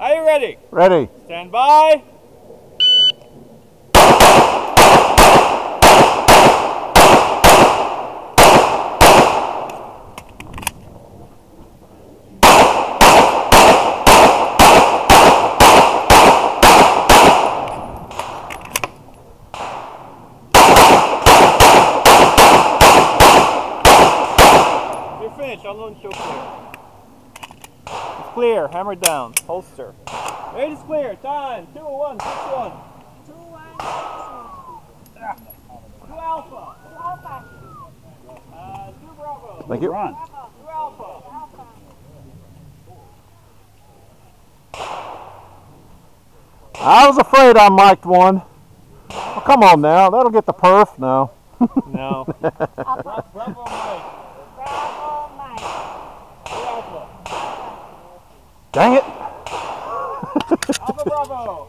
Are you ready? Ready. Stand by. You're finished. Unload and show clear. It's clear. Hammer down. Holster. Ready is clear. Time. Two, one, six, one. Two, one, six, Two alpha. two alpha, Uh, two bravo. Thank you. Run. Two alpha. alpha. I was afraid I mic'd one. Oh, come on now. That'll get the perf. No. No. Alpha. Bra- bravo Mike. Bravo, Mike. Two alpha. Dang it. Alpha bravo.